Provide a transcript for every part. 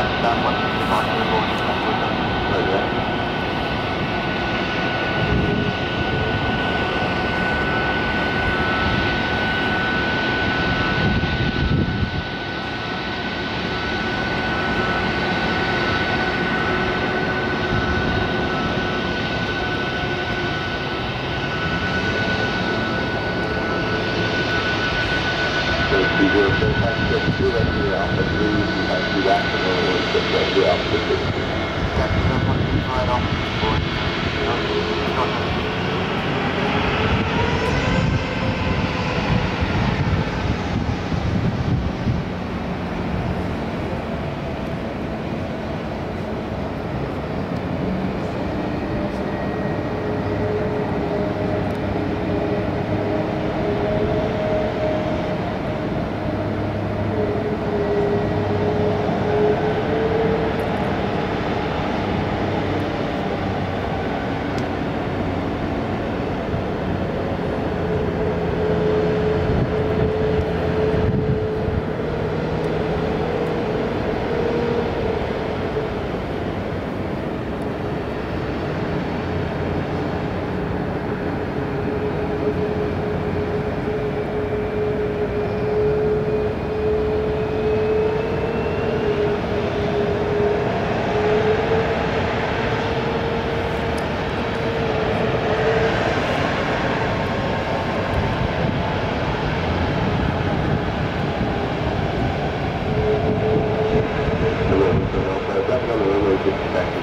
that, that one,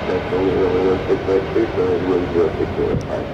That's only 11692, so 1060 at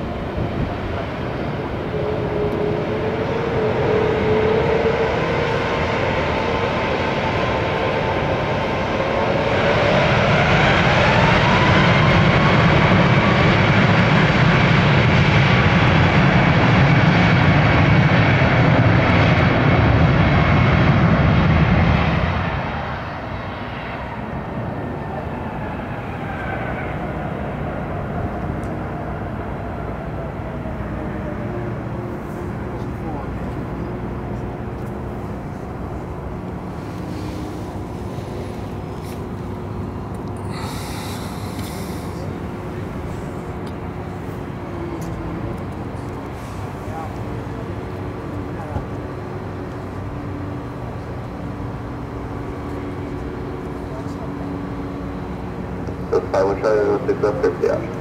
Повышаю 550.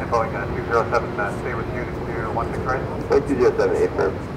And Boeing uh, 207, uh, stay with unit 216 right? Wait, 207, affirm.